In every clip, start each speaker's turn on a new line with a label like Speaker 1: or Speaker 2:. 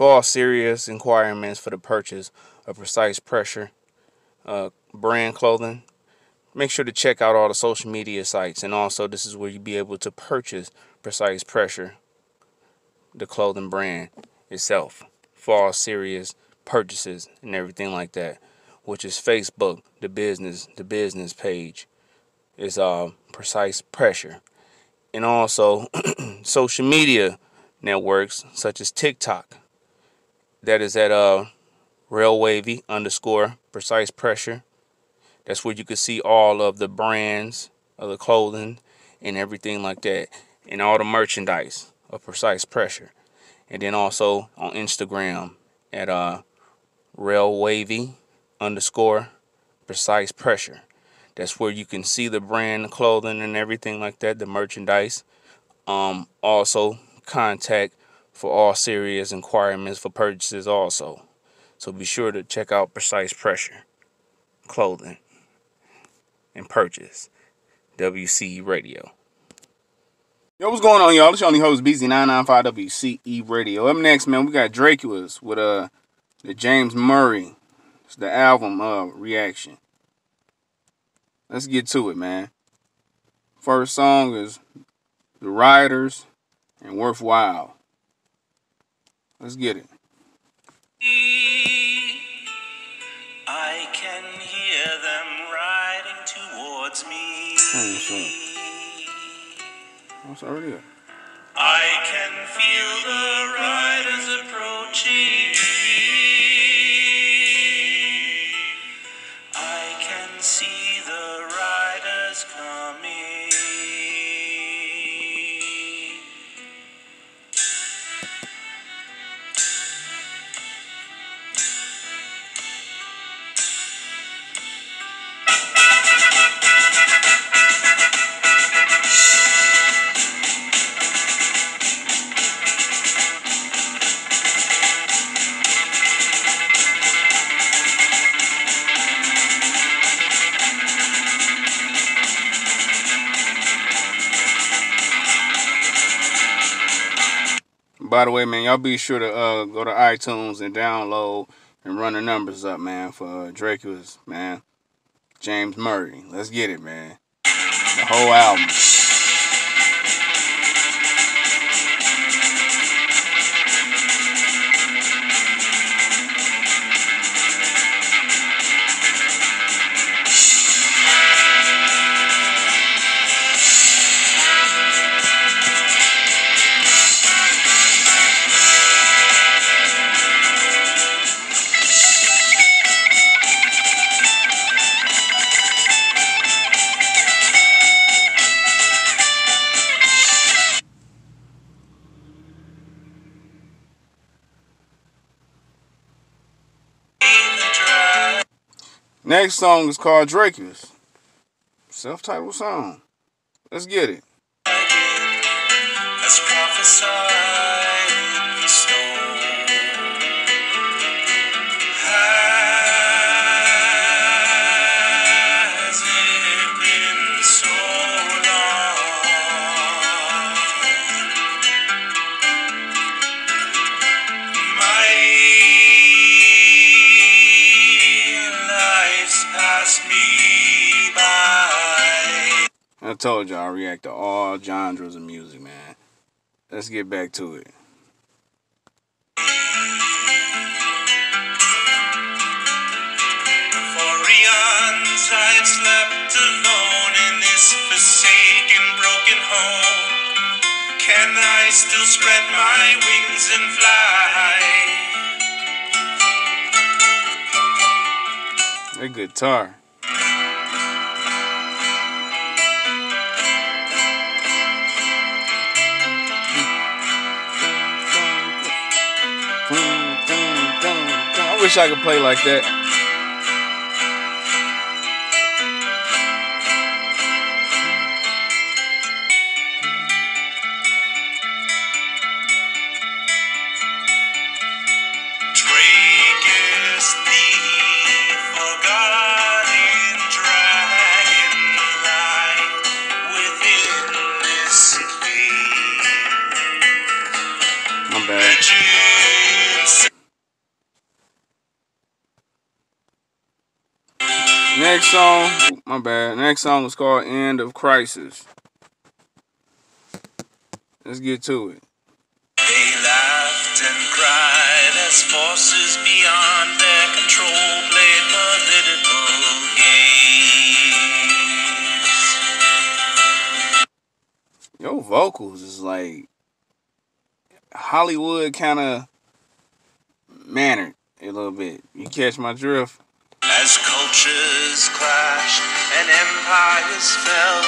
Speaker 1: all serious inquiries for the purchase of Precise Pressure uh, brand clothing, make sure to check out all the social media sites. And also, this is where you'll be able to purchase Precise Pressure, the clothing brand itself, for all serious purchases and everything like that. Which is Facebook, the business, the business page is uh, Precise Pressure, and also social media networks such as TikTok. That is at uh, Real Wavy underscore Precise Pressure. That's where you can see all of the brands of the clothing and everything like that, and all the merchandise of Precise Pressure. And then also on Instagram at uh, Real Wavy underscore Precise Pressure. That's where you can see the brand, clothing, and everything like that, the merchandise. Um, also contact for all serious inquiries for purchases also. So be sure to check out Precise Pressure Clothing and purchase WCE Radio. Yo, what's going on, y'all? It's your only host, Bizzie995 WCE Radio. Up next, man, we got Draculous with uh the James Murray. It's the album uh reaction. Let's get to it, man. First song is The Riders and Worthwhile. Let's get it. I can hear them riding towards me. Oh, sorry. I can feel the riders approaching. By the way, man, y'all be sure to uh, go to iTunes and download and run the numbers up, man, for uh, Draculous, man. James Murray. Let's get it, man. The whole album. Next song is called Draculous. Self-titled song. Let's get it. Told y'all I react to all genres of music, man. Let's get back to it. For eons I had slept alone in this forsaken, broken home. Can I still spread my wings and fly? A guitar. Wish I could play like that. My bad.
Speaker 2: Next song, my bad. Next song is called End of Crisis. Let's get to it.
Speaker 1: They laughed and cried as forces beyond their control played political games.
Speaker 2: Your vocals is like Hollywood kind of mannered a little bit. You catch my drift?
Speaker 1: As cultures clashed and empires fell,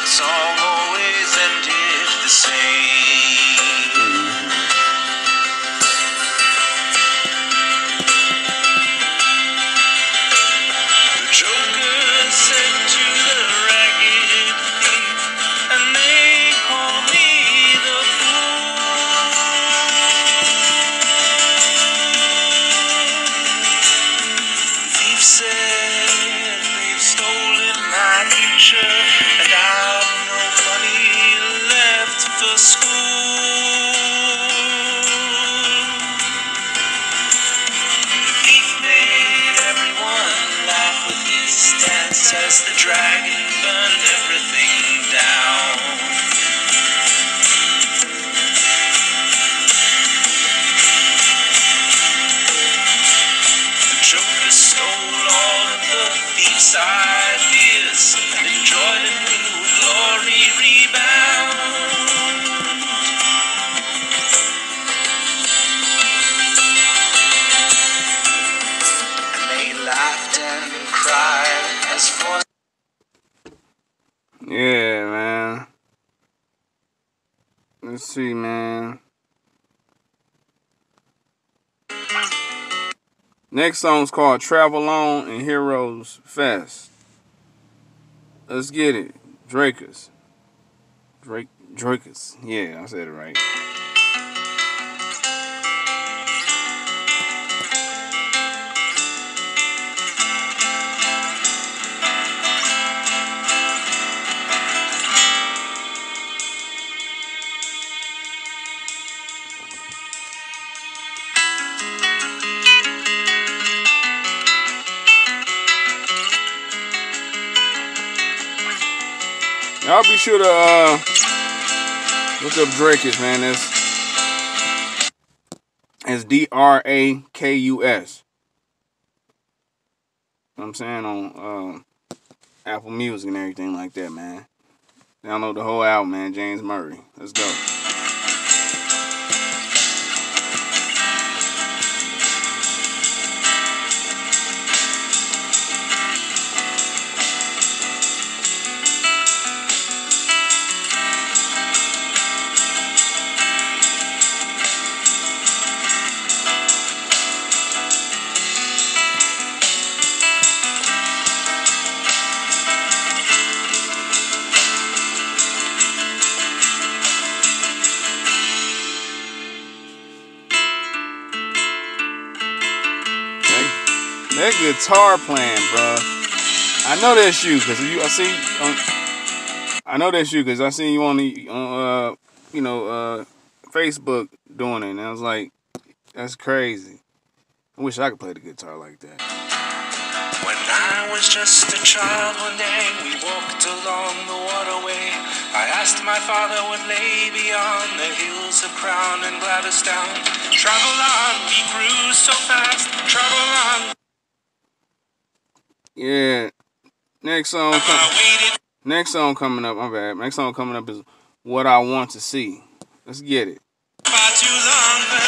Speaker 1: the song always ended the same. Dance the dragon burned everything
Speaker 2: Next song's called Travel On and Heroes Fest. Let's get it. Drakus. Drake Drakus. Yeah, I said it right. Sure to uh, look up Drakus, man. That's it's D R A K U S. I'm saying on um, Apple Music and everything like that, man. Download the whole album, man. James Murray. Let's go. That, guitar playing, bro. I know that's you, cause you. I see. Um, I know that's you, cause I seen you on the, uh, you know, uh, Facebook doing it, and I was like, that's crazy. I wish I could play the guitar like that.
Speaker 1: When I was just a child, one day we walked along the waterway. I asked my father what lay beyond the hills of Crown and Gladerstown. Travel on, we cruised so fast. Travel on,
Speaker 2: Yeah. Next song. Next song coming up. My bad. Next song coming up is "What I Want to See." Let's get it.
Speaker 1: far too long for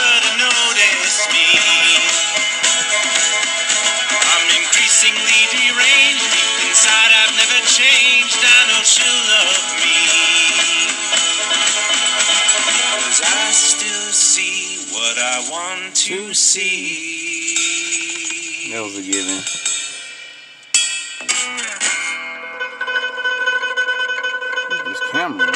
Speaker 2: camera.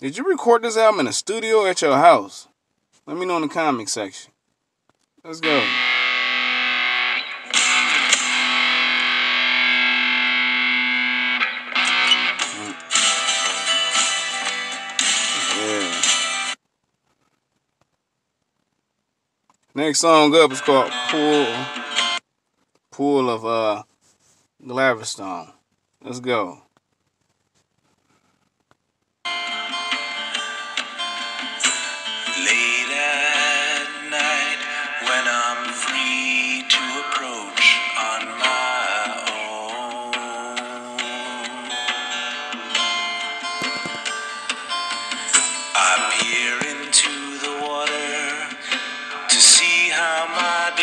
Speaker 2: Did you record this album in a studio at your house? Let me know in the comment section. Let's go. Next song up is called Pool Pool of uh Glavestone. Let's go.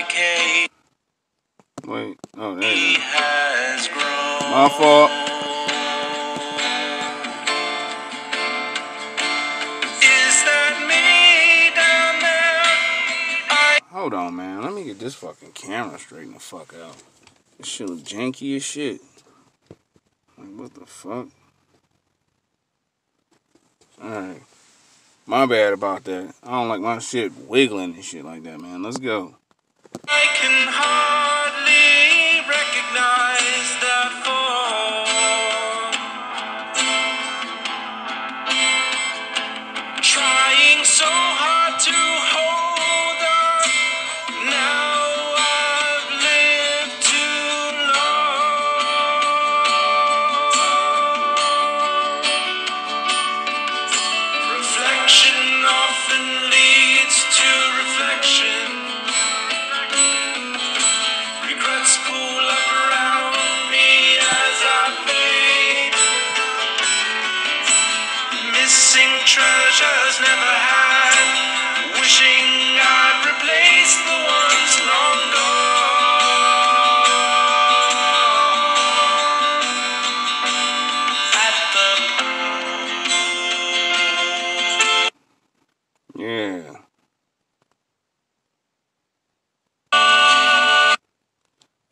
Speaker 1: Decay
Speaker 2: Wait. Oh, there you
Speaker 1: has grown.
Speaker 2: My fault.
Speaker 1: Is that me down there? I
Speaker 2: Hold on, man. Let me get this fucking camera straightened the fuck out. This shit look janky as shit. Like, what the fuck? Alright. My bad about that. I don't like my shit wiggling and shit like that, man. Let's go.
Speaker 1: I can hardly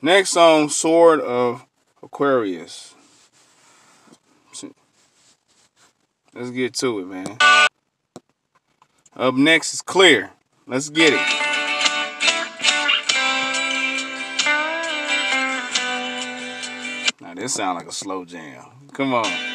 Speaker 2: Next song, Sword of Aquarius. Let's get to it, man. Up next is Clear. Let's get it. Now this sound like a slow jam. Come on.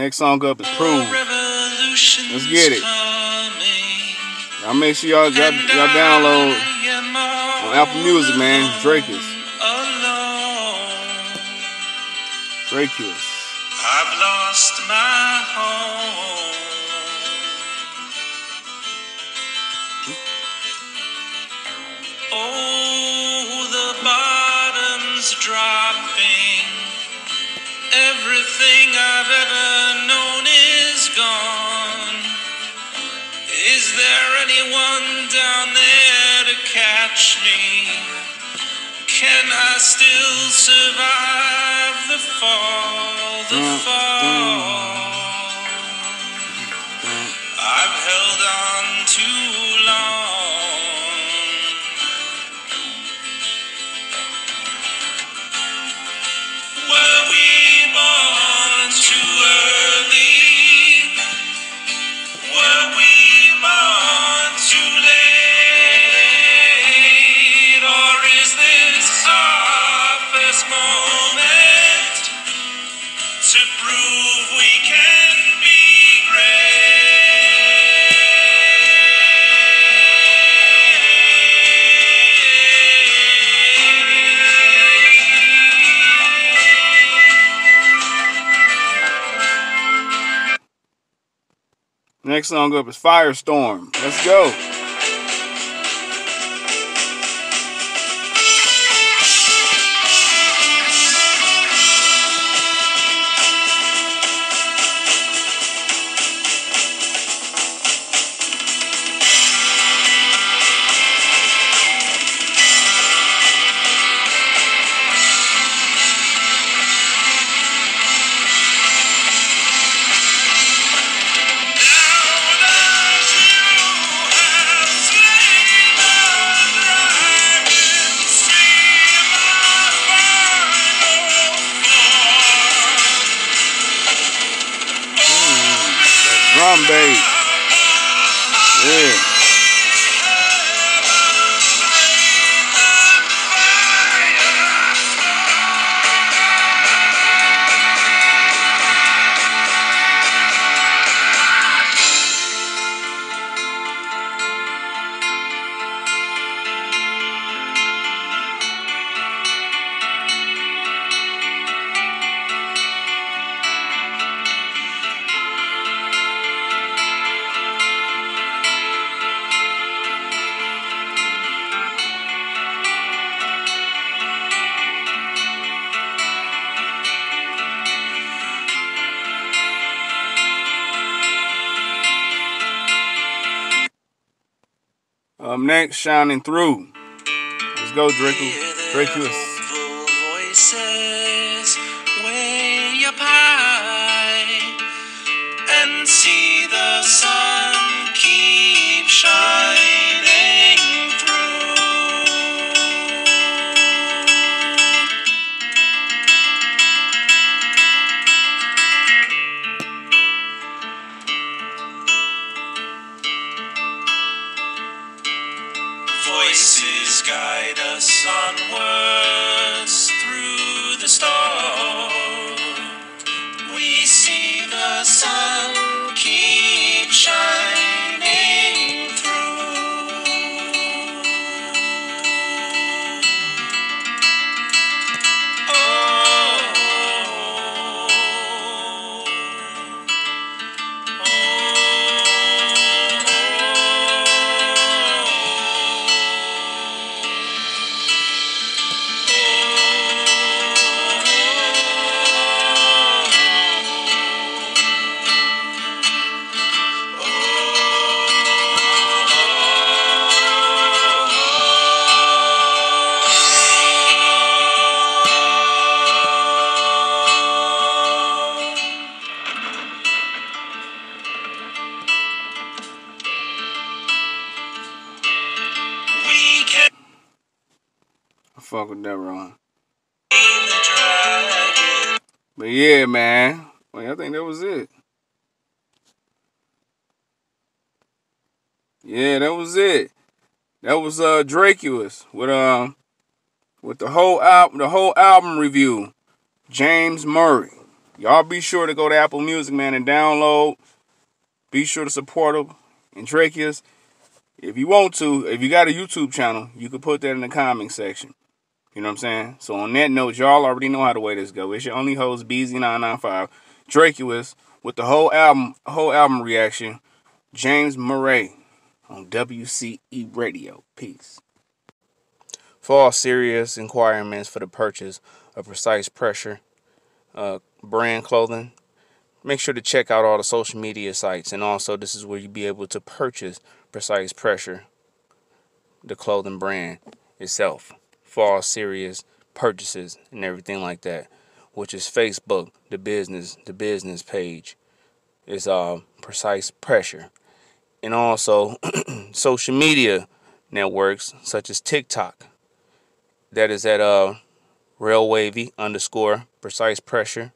Speaker 2: Next song up is Prove.
Speaker 1: Let's
Speaker 2: get it. Y'all make sure y'all, y'all, y'all download on Apple Music, man. Drakus. Drakus.
Speaker 1: I've lost my home. Hmm? Oh, I've ever known is gone. Is there anyone down there to catch me? Can I still survive the fall? The
Speaker 2: Dun,
Speaker 1: fall.
Speaker 2: Next song up is Firestorm. Let's go. Drum bass. Yeah. Next, Shining Through. Let's go, Draco. Draculus.
Speaker 1: Voices guide us onwards
Speaker 2: But yeah, man. Wait, I think that was it. Yeah, that was it. That was uh with um with the whole album the whole album review. James Murray. Y'all be sure to go to Apple Music, man, and download. Be sure to support him and Draculus. If you want to, if you got a YouTube channel, you can put that in the comment section. You know what I'm saying? So on that note, y'all already know how the way this go. It's your only host, Bizzie995, Draculus, with the whole album, whole album reaction, James Murray on WCE Radio. Peace. For all serious inquiries for the purchase of Precise Pressure uh, brand clothing, make sure to check out all the social media sites. And also, this is where you'll be able to purchase Precise Pressure, the clothing brand itself, for all serious purchases and everything like that. Which is Facebook, the business, the business page is uh Precise Pressure, and also social media networks such as TikTok. That is at uh Realwavy underscore Precise Pressure.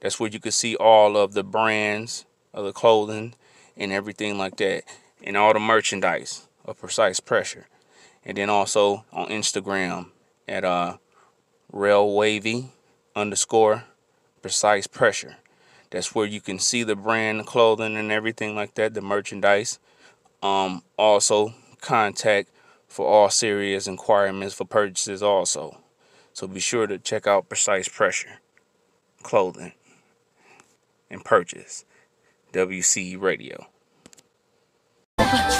Speaker 2: That's where you can see all of the brands of the clothing and everything like that, and all the merchandise of Precise Pressure.
Speaker 3: And then also on Instagram at uh real wavy underscore precise pressure. That's where you can see the brand clothing and everything like that, the merchandise. Um, also contact for all serious inquiries for purchases also. So be sure to check out Precise Pressure clothing and purchase WC Radio.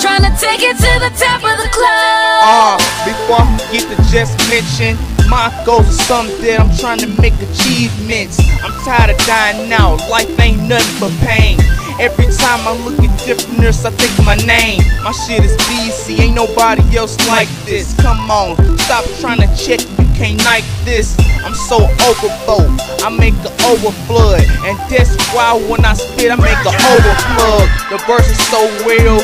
Speaker 4: Trying to take it to the top of the club.
Speaker 5: Uh, before I forget to just mention, my goals are something that I'm trying to make achievements. I'm tired of dying out, life ain't nothing but pain. Every time I look at different nurse, I think my name. My shit is BC, ain't nobody else like this. Come on, stop trying to check, you can't like this. I'm so overflow, I make an overflood. And that's why when I spit, I make a overflow. The verse is so real,